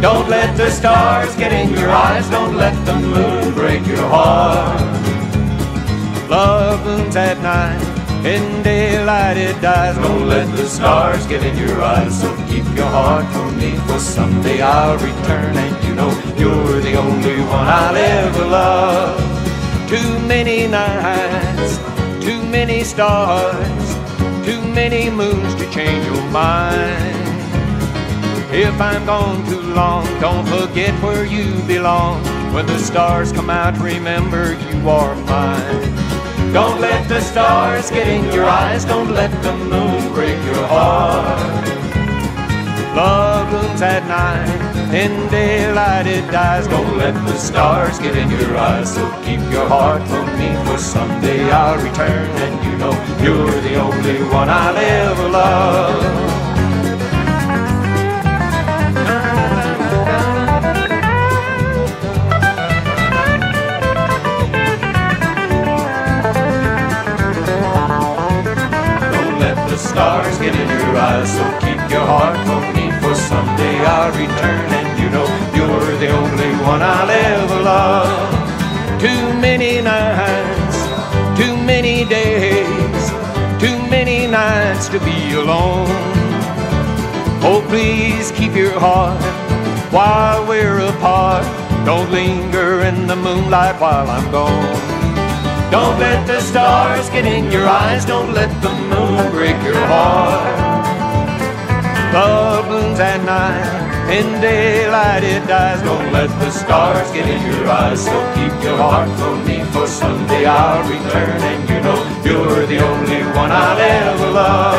Don't let the stars get in your eyes. Don't let the moon break your heart. Love blooms at night. In daylight it dies. Don't let the stars get in your eyes. So keep your heart for me. For someday I'll return, and you know you're the only one I'll ever love. Too many nights, too many stars, too many moons to change your mind. If I'm gone too long, don't forget where you belong. When the stars come out, remember you are mine. Don't let the stars get in your eyes, don't let the moon break your heart. Love blooms at night, in daylight it dies. Don't let the stars get in your eyes, so keep your heart for me, for someday I'll return, and you know you're the only one I'll ever love. Stars get in your eyes. So keep your heart for me, for someday I'll return, and you know you're the only one I'll ever love. Too many nights, too many days, too many nights to be alone. Oh, please keep your heart while we're apart. Don't linger in the moonlight while I'm gone. Don't let the stars get in your eyes. Don't let the moon break your heart. Problems at night, in daylight it dies. Don't let the stars get in your eyes. So keep your heart on me, for someday I'll return, and you know you're the only one I'll ever love.